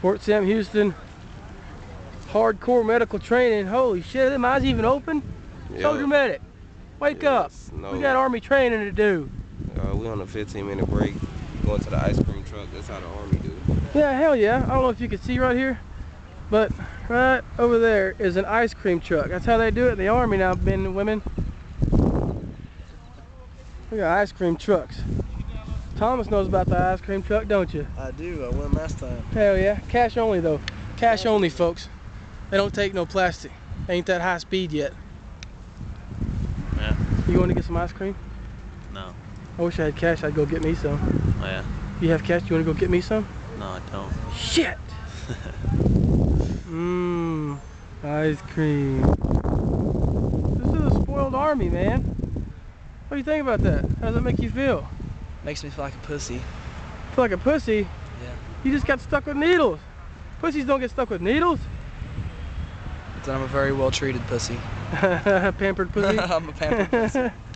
Fort Sam Houston. Hardcore medical training. Holy shit, them eyes even open? Soldier medic, wake up. No, We got army training to do. uh, we on a 15 minute break. Going to the ice cream truck. That's how the army do. Yeah, hell yeah. I don't know if you can see right here, but right over there is an ice cream truck. That's how they do it in the army now, men and women. We got ice cream trucks. Thomas knows about the ice cream truck, don't you? I do. I went last time. Hell yeah. Cash only though. Cash only, folks. They don't take no plastic. Ain't that high speed yet. Yeah. You want to get some ice cream? No. I wish I had cash. I'd go get me some. Oh yeah. You have cash? You want to go get me some? No, I don't. Shit. Mmm. Ice cream. This is a spoiled army, man. What do you think about that? How does that make you feel? Makes me feel like a pussy. Feel like a pussy? Yeah. You just got stuck with needles. Pussies don't get stuck with needles. Then I'm a very well treated pussy. Pampered pussy. I'm a pampered pussy.